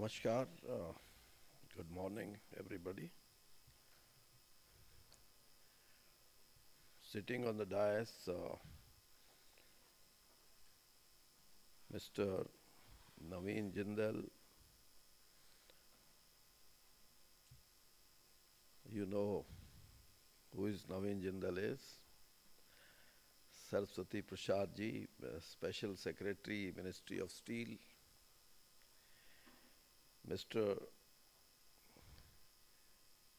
Namaskar. Uh, good morning, everybody. Sitting on the dais, uh, Mr. Naveen Jindal. You know who is Naveen Jindal is. Saraswati Prasad ji, uh, Special Secretary, Ministry of Steel. Mr.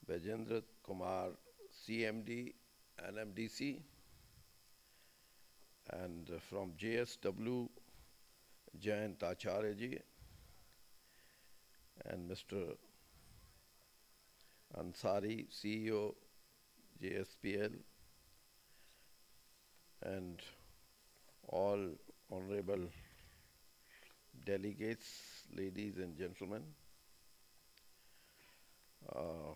Baijendra Kumar, CMD, and uh, from JSW, Jayant Acharya and Mr. Ansari, CEO, JSPL, and all honorable delegates, ladies and gentlemen. Uh,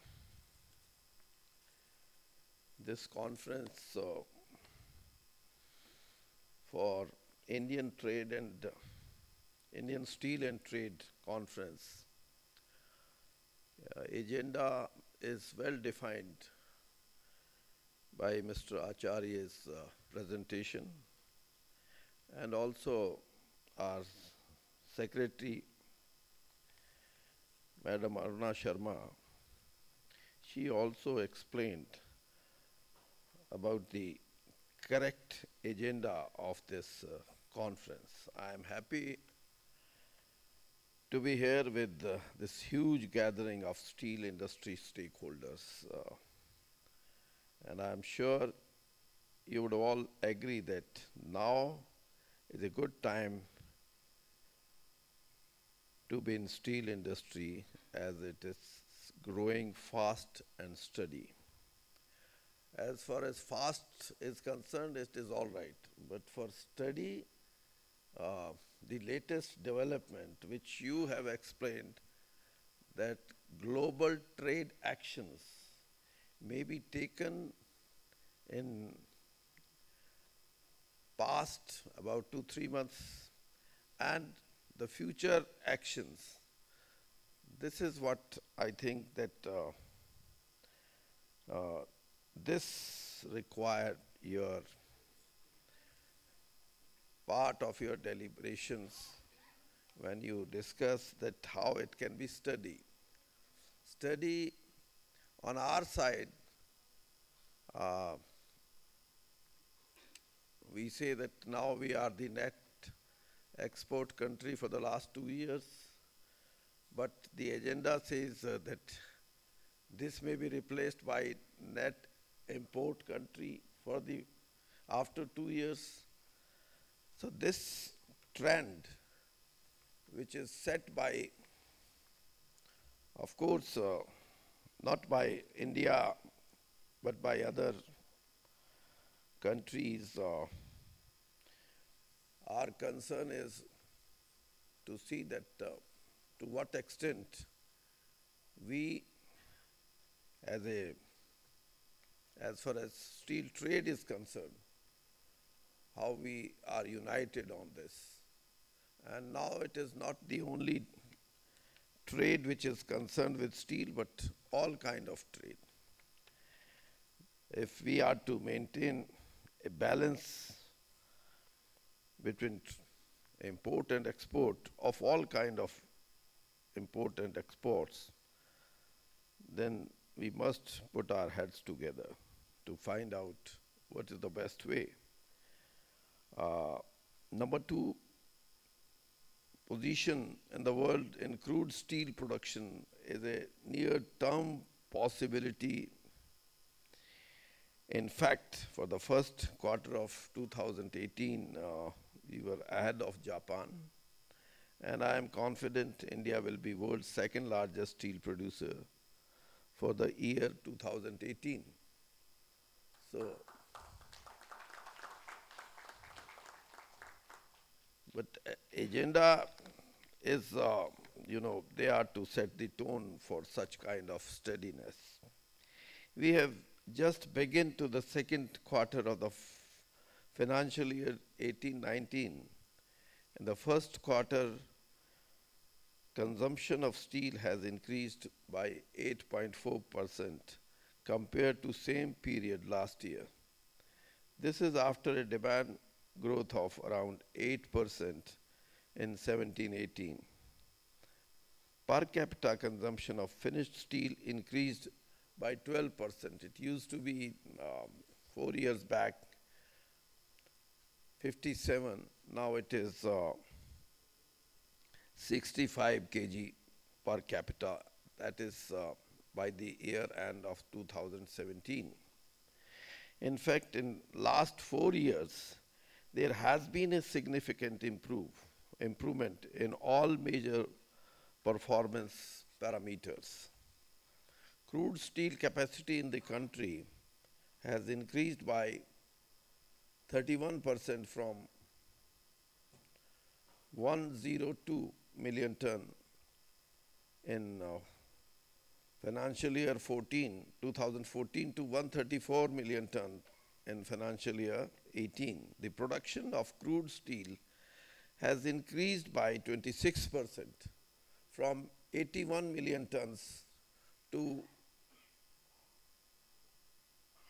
this conference uh, for Indian Trade and uh, Indian Steel and Trade Conference uh, agenda is well defined by Mr. Acharya's uh, presentation and also our secretary, Madam Aruna Sharma, she also explained about the correct agenda of this uh, conference. I am happy to be here with uh, this huge gathering of steel industry stakeholders. Uh, and I am sure you would all agree that now is a good time to be in steel industry as it is growing fast and steady. As far as fast is concerned, it is all right. But for steady, uh, the latest development, which you have explained, that global trade actions may be taken in past about two, three months and the future actions. This is what I think that uh, uh, this required your part of your deliberations when you discuss that how it can be studied. Study on our side, uh, we say that now we are the net export country for the last two years, but the agenda says uh, that this may be replaced by net import country for the after two years. So this trend, which is set by, of course, uh, not by India, but by other countries, uh, our concern is to see that uh, to what extent we as a as far as steel trade is concerned, how we are united on this. And now it is not the only trade which is concerned with steel, but all kind of trade. If we are to maintain a balance between import and export of all kind of import and exports, then we must put our heads together to find out what is the best way. Uh, number two, position in the world in crude steel production is a near-term possibility. In fact, for the first quarter of 2018, uh, we were ahead of Japan. And I am confident India will be world's second largest steel producer for the year 2018. So, but uh, agenda is, uh, you know, they are to set the tone for such kind of steadiness. We have just begun to the second quarter of the financial year 18-19. In the first quarter, consumption of steel has increased by 8.4% compared to same period last year. This is after a demand growth of around 8% in 1718. Per capita consumption of finished steel increased by 12%. It used to be um, four years back 57, now it is uh, 65 kg per capita. That is uh, by the year end of 2017. In fact, in last four years, there has been a significant improve, improvement in all major performance parameters. Crude steel capacity in the country has increased by 31% from 102 million ton in uh, financial year 14, 2014 to 134 million ton in financial year 18. The production of crude steel has increased by 26% from 81 million tons to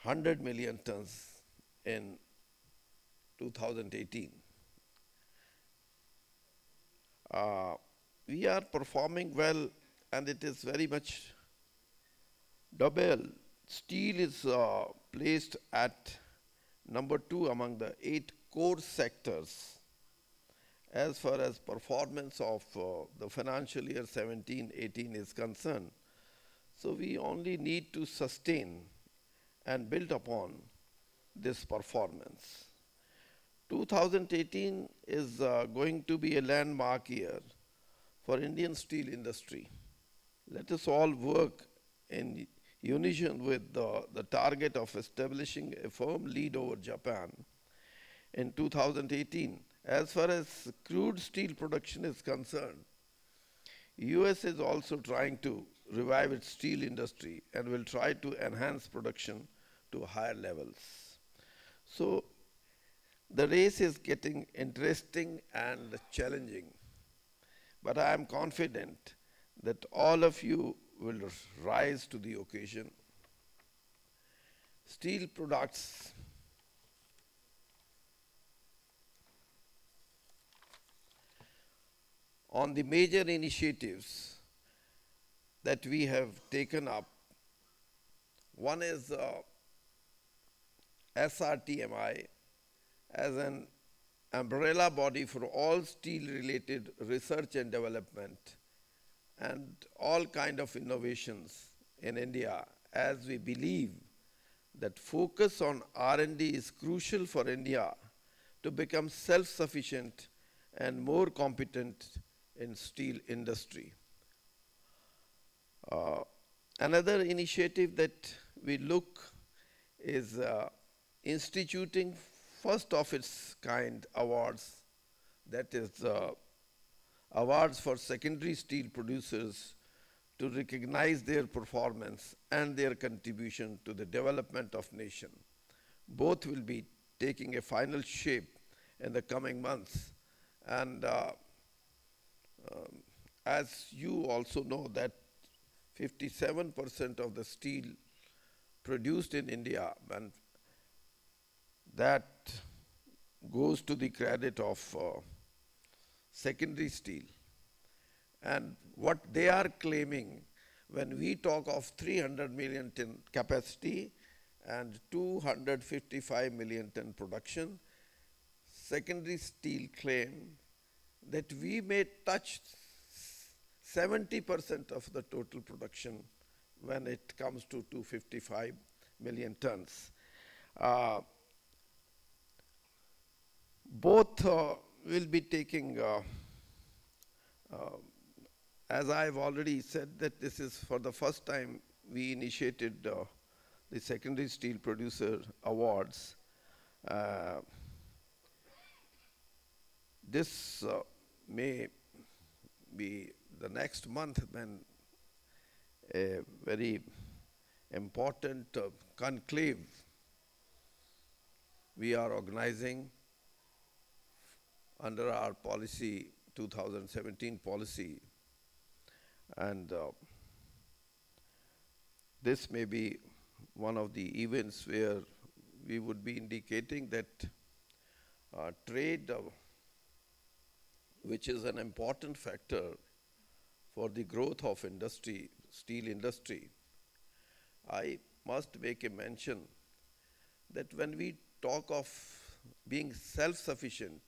100 million tons in 2018. Uh, we are performing well and it is very much double. Steel is uh, placed at number two among the eight core sectors as far as performance of uh, the financial year 17-18 is concerned. So we only need to sustain and build upon this performance. 2018 is uh, going to be a landmark year for Indian steel industry. Let us all work in unison with the, the target of establishing a firm lead over Japan in 2018. As far as crude steel production is concerned, US is also trying to revive its steel industry and will try to enhance production to higher levels. So the race is getting interesting and challenging, but I am confident that all of you will rise to the occasion. Steel products on the major initiatives that we have taken up. One is uh, SRTMI as an umbrella body for all steel related research and development and all kind of innovations in India as we believe that focus on R&D is crucial for India to become self-sufficient and more competent in steel industry. Uh, another initiative that we look is uh, instituting first of its kind awards, that is uh, awards for secondary steel producers to recognize their performance and their contribution to the development of nation. Both will be taking a final shape in the coming months. And uh, um, as you also know that 57% of the steel produced in India and that goes to the credit of uh, secondary steel. And what they are claiming when we talk of 300 million ton capacity and 255 million ton production, secondary steel claim that we may touch 70% of the total production when it comes to 255 million tons. Uh, both uh, will be taking, uh, uh, as I've already said, that this is for the first time we initiated uh, the Secondary Steel Producer Awards. Uh, this uh, may be the next month when a very important conclave we are organizing under our policy, 2017 policy, And uh, this may be one of the events where we would be indicating that uh, trade, uh, which is an important factor for the growth of industry, steel industry, I must make a mention that when we talk of being self-sufficient,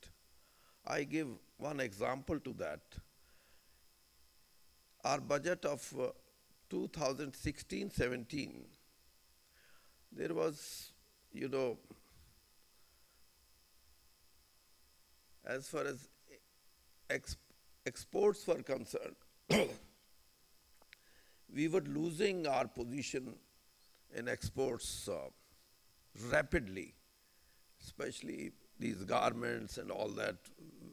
I give one example to that. Our budget of 2016-17, uh, there was, you know, as far as ex exports were concerned, we were losing our position in exports uh, rapidly, especially these garments and all that,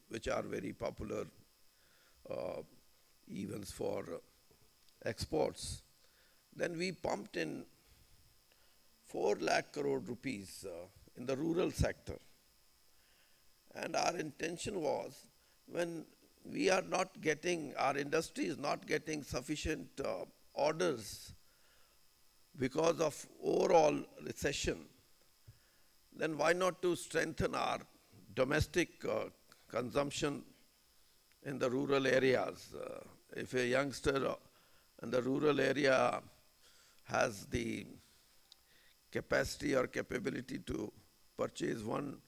which are very popular uh, events for exports. Then we pumped in 4 lakh crore rupees uh, in the rural sector. And our intention was when we are not getting, our industry is not getting sufficient uh, orders because of overall recession, then why not to strengthen our domestic uh, consumption in the rural areas? Uh, if a youngster in the rural area has the capacity or capability to purchase one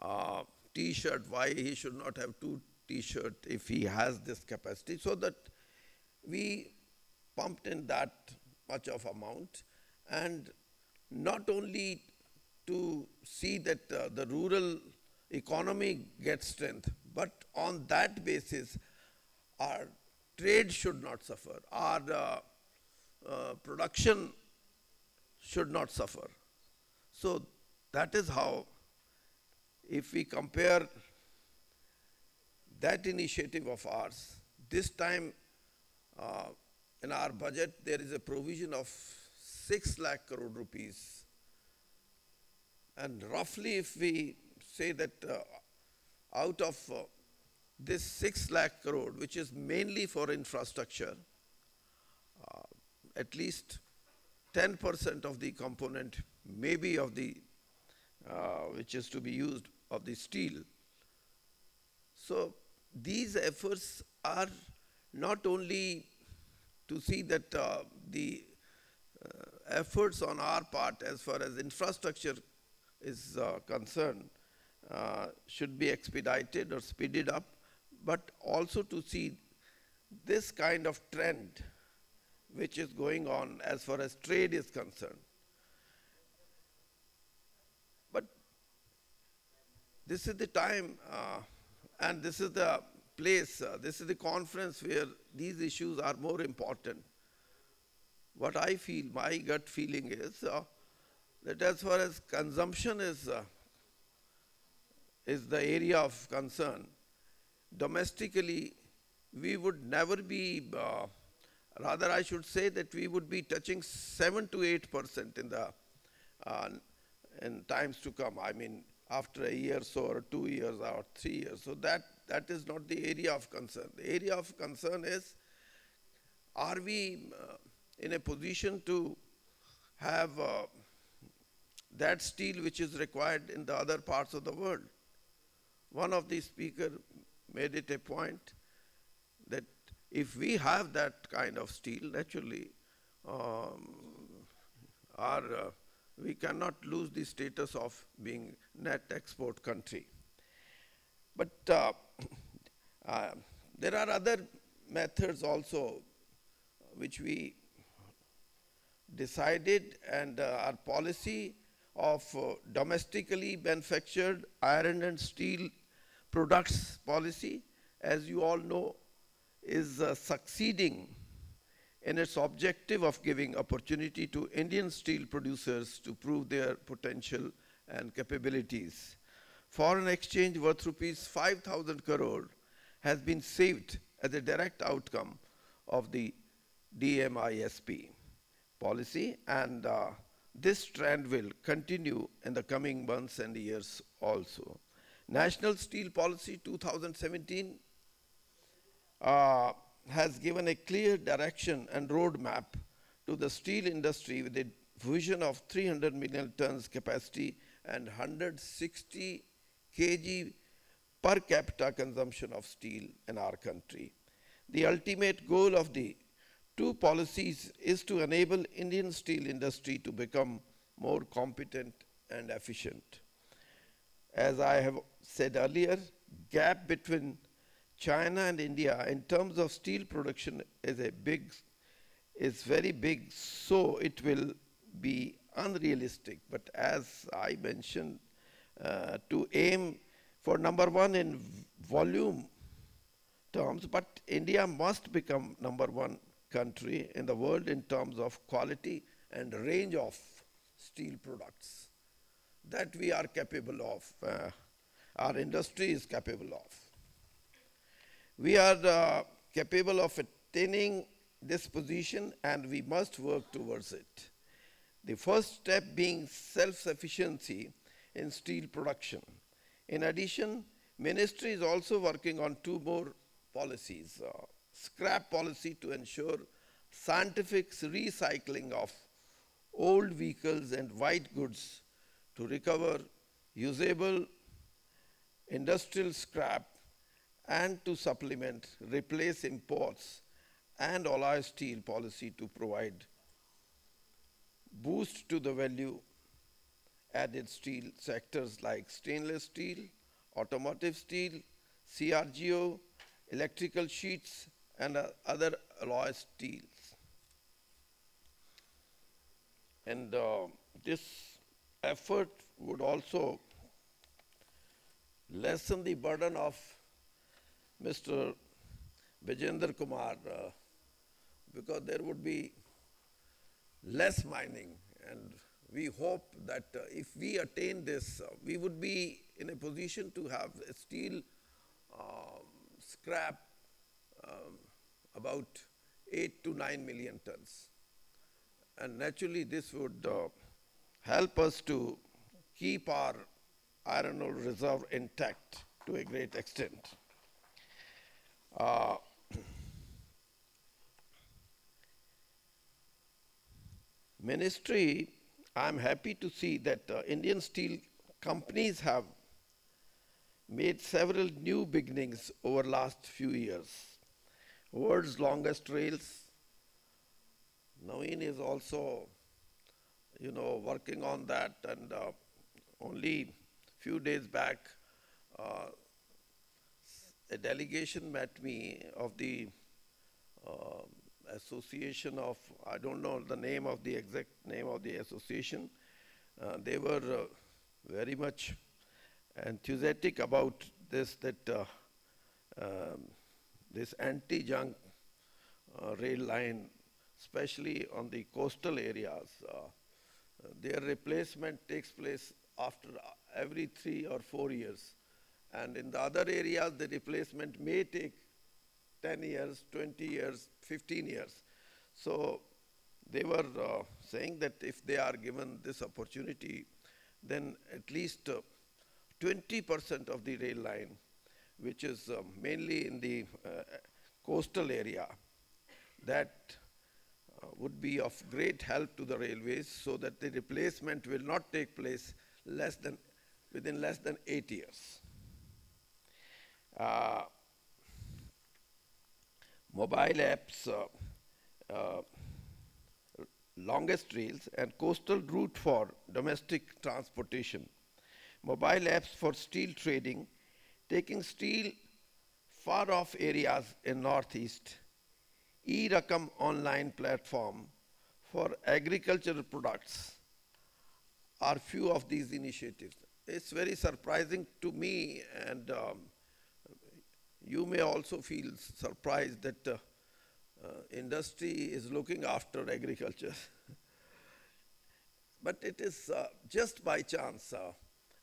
uh, t-shirt, why he should not have two t-shirt if he has this capacity? So that we pumped in that much of amount and not only to see that uh, the rural economy gets strength, but on that basis, our trade should not suffer, our uh, uh, production should not suffer. So that is how, if we compare that initiative of ours, this time uh, in our budget there is a provision of 6 lakh crore rupees. And roughly if we say that uh, out of uh, this 6 lakh crore, which is mainly for infrastructure, uh, at least 10% of the component maybe of the, uh, which is to be used of the steel. So these efforts are not only to see that uh, the uh, efforts on our part as far as infrastructure is uh, concerned uh, should be expedited or speeded up, but also to see this kind of trend which is going on as far as trade is concerned. But this is the time uh, and this is the place, uh, this is the conference where these issues are more important. What I feel, my gut feeling is uh, that as far as consumption is, uh, is the area of concern, domestically we would never be, uh, rather I should say that we would be touching 7 to 8% in the uh, in times to come. I mean, after a year or so, or two years, or three years. So that that is not the area of concern. The area of concern is, are we uh, in a position to have uh, that steel which is required in the other parts of the world? One of the speakers made it a point that if we have that kind of steel, naturally, um, our, uh, we cannot lose the status of being net export country. But uh, uh, there are other methods also which we decided and uh, our policy of uh, domestically manufactured iron and steel products policy, as you all know, is uh, succeeding in its objective of giving opportunity to Indian steel producers to prove their potential and capabilities. Foreign exchange worth rupees 5,000 crore has been saved as a direct outcome of the DMISP policy and uh, this trend will continue in the coming months and years also. National Steel Policy 2017 uh, has given a clear direction and roadmap to the steel industry with a vision of 300 million tons capacity and 160 kg per capita consumption of steel in our country. The ultimate goal of the two policies is to enable Indian steel industry to become more competent and efficient. As I have said earlier, gap between China and India in terms of steel production is a big, is very big, so it will be unrealistic. But as I mentioned, uh, to aim for number one in volume terms, but India must become number one country in the world in terms of quality and range of steel products that we are capable of, uh, our industry is capable of. We are uh, capable of attaining this position and we must work towards it. The first step being self-sufficiency in steel production. In addition, ministry is also working on two more policies. Uh, scrap policy to ensure scientific recycling of old vehicles and white goods to recover usable industrial scrap and to supplement, replace imports and alloy steel policy to provide boost to the value added steel sectors like stainless steel, automotive steel, CRGO, electrical sheets, and uh, other alloy steels. And uh, this effort would also lessen the burden of Mr. Vijender Kumar uh, because there would be less mining and we hope that uh, if we attain this, uh, we would be in a position to have steel um, scrap um, about 8 to 9 million tons. And naturally this would uh, help us to keep our iron ore reserve intact to a great extent. Uh, ministry, I'm happy to see that uh, Indian steel companies have made several new beginnings over the last few years. World's longest rails. Naveen is also you know, working on that. And uh, only few days back, uh, a delegation met me of the uh, association of, I don't know the name of the exact name of the association. Uh, they were uh, very much enthusiastic about this, that uh, um, this anti-junk rail line, especially on the coastal areas, their replacement takes place after every three or four years. And in the other areas, the replacement may take 10 years, 20 years, 15 years. So they were uh, saying that if they are given this opportunity, then at least 20% uh, of the rail line, which is uh, mainly in the uh, coastal area, that uh, would be of great help to the railways so that the replacement will not take place less than, within less than eight years. Uh, mobile apps, uh, uh, longest rails and coastal route for domestic transportation. Mobile apps for steel trading, taking steel far off areas in northeast e-Rakam online platform for agricultural products are few of these initiatives. It's very surprising to me and um, you may also feel surprised that uh, uh, industry is looking after agriculture. but it is uh, just by chance uh,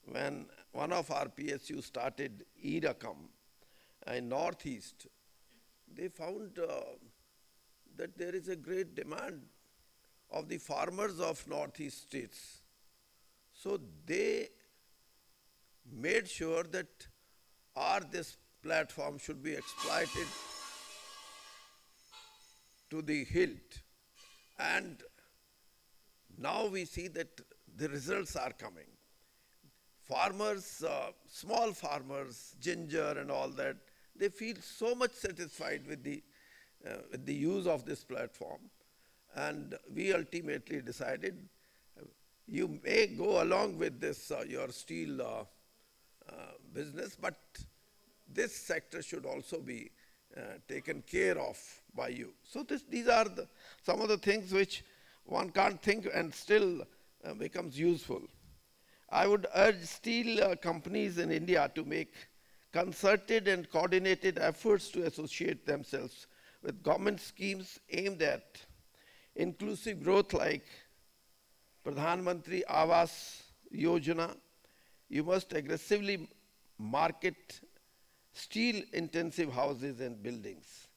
when one of our PSU started e-Rakam in Northeast, they found uh, that there is a great demand of the farmers of northeast states. So they made sure that our this platform should be exploited to the hilt. And now we see that the results are coming. Farmers, uh, small farmers, ginger and all that, they feel so much satisfied with the, uh, with the use of this platform. And we ultimately decided uh, you may go along with this, uh, your steel uh, uh, business, but this sector should also be taken care of by you. So this, these are the, some of the things which one can't think and still becomes useful. I would urge steel uh, companies in India to make concerted and coordinated efforts to associate themselves with government schemes aimed at inclusive growth like Pradhan Mantri Awas Yojana. You must aggressively market steel intensive houses and buildings.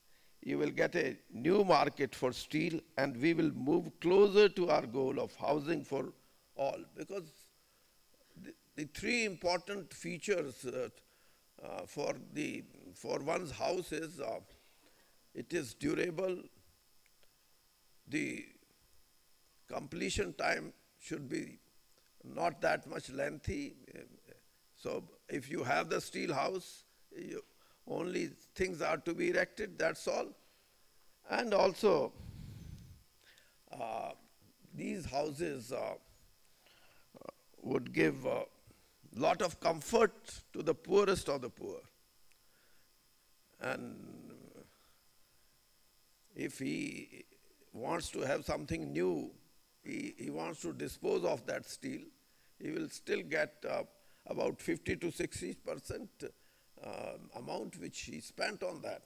You will get a new market for steel and we will move closer to our goal of housing for all because the, three important features uh, uh, for, the, for one's house is uh, it is durable, the completion time should be not that much lengthy. So if you have the steel house, you, only things are to be erected, that's all. And also, uh, these houses uh, would give a lot of comfort to the poorest of the poor. And if he wants to have something new, he, he wants to dispose of that steel, he will still get uh, about 50 to 60 percent uh, amount which he spent on that.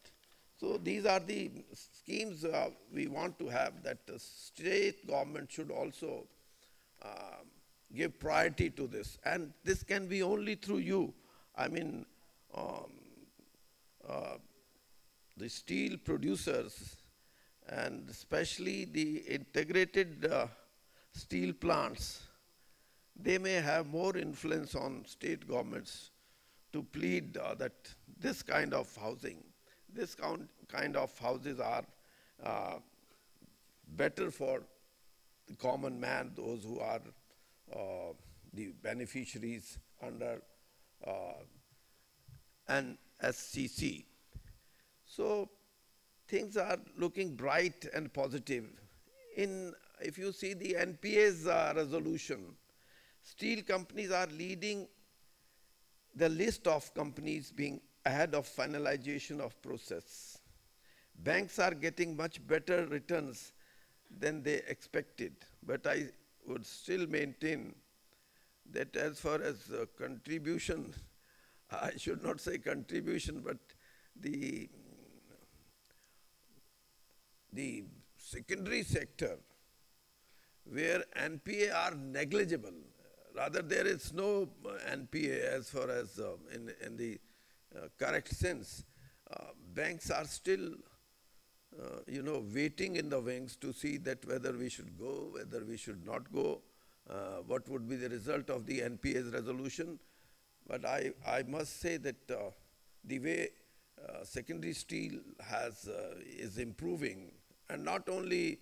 So these are the schemes uh, we want to have that the state government should also uh, give priority to this. And this can be only through you. I mean, um, uh, the steel producers and especially the integrated uh, steel plants, they may have more influence on state governments to plead uh, that this kind of housing, this kind of houses are uh, better for the common man, those who are the beneficiaries under uh, an SCC. So things are looking bright and positive. In, if you see the NPA's uh, resolution, steel companies are leading the list of companies being ahead of finalization of process. Banks are getting much better returns than they expected, but I would still maintain that as far as uh, contribution, I should not say contribution, but the, the secondary sector where NPA are negligible, rather there is no uh, NPA as far as uh, in, in the uh, correct sense. Uh, banks are still uh, you know, waiting in the wings to see that whether we should go, whether we should not go, uh, what would be the result of the NPA's resolution. But I, I must say that uh, the way uh, secondary steel has, uh, is improving, and not only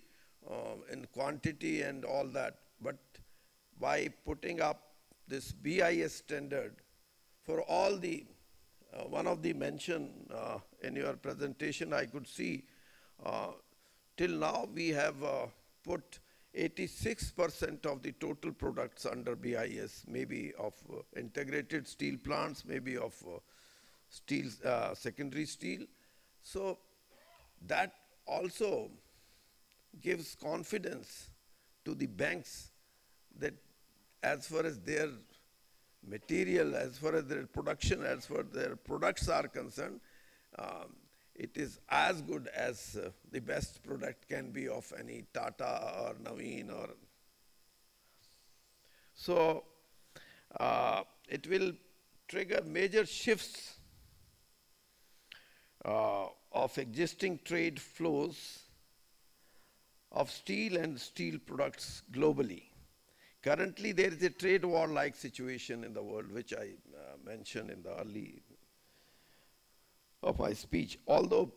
um, in quantity and all that, but by putting up this BIS standard for all the, uh, one of the mention in your presentation I could see uh, till now, we have uh, put 86% of the total products under BIS, maybe of uh, integrated steel plants, maybe of steel, secondary steel. So that also gives confidence to the banks that as far as their material, as far as their production, as far as their products are concerned, um, it is as good as uh, the best product can be of any Tata or Naveen or. So uh, it will trigger major shifts uh, of existing trade flows of steel and steel products globally. Currently, there is a trade war-like situation in the world, which I uh, mentioned in the early of my speech. Although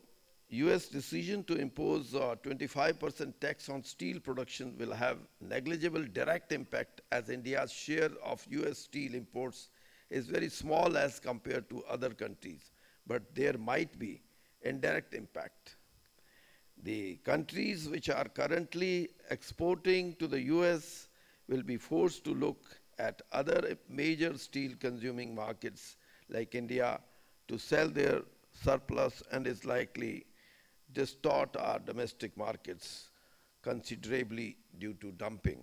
US decision to impose uh, 25% tax on steel production will have negligible direct impact as India's share of US steel imports is very small as compared to other countries, but there might be indirect impact. The countries which are currently exporting to the US will be forced to look at other major steel consuming markets like India to sell their surplus and is likely distort our domestic markets considerably due to dumping.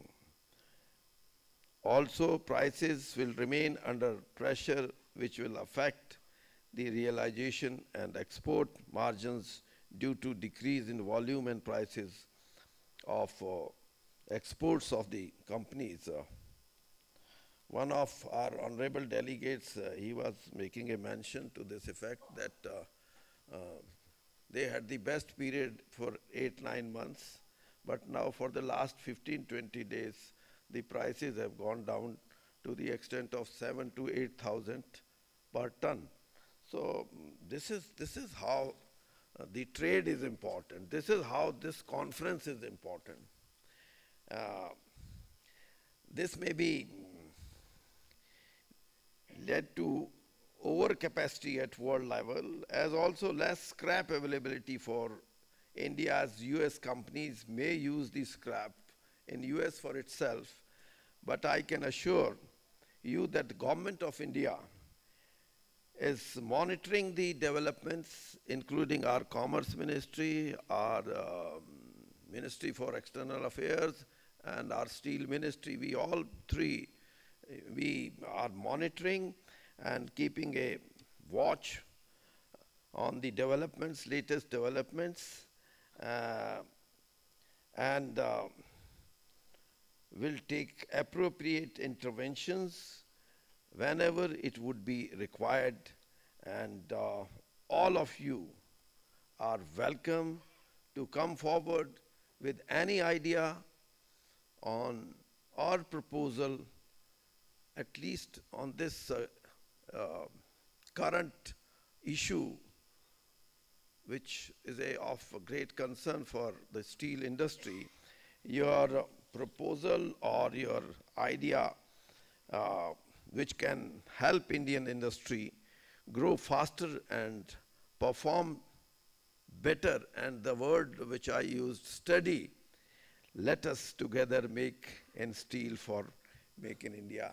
Also, prices will remain under pressure which will affect the realization and export margins due to decrease in volume and prices of uh, exports of the companies. Uh, one of our honorable delegates, uh, he was making a mention to this effect that uh, uh, they had the best period for eight, nine months, but now for the last 15, 20 days, the prices have gone down to the extent of seven to 8,000 per ton. So this is, this is how uh, the trade is important. This is how this conference is important. Uh, this may be led to overcapacity at world level as also less scrap availability for India's US companies may use the scrap in US for itself, but I can assure you that the government of India is monitoring the developments, including our Commerce Ministry, our um, Ministry for External Affairs, and our Steel Ministry. We all three, we are monitoring and keeping a watch on the developments, latest developments, uh, and uh, will take appropriate interventions whenever it would be required. And uh, all of you are welcome to come forward with any idea on our proposal, at least on this uh, uh, current issue which is a, of great concern for the steel industry, your proposal or your idea uh, which can help Indian industry grow faster and perform better and the word which I used, study, let us together make and steel for Make in India.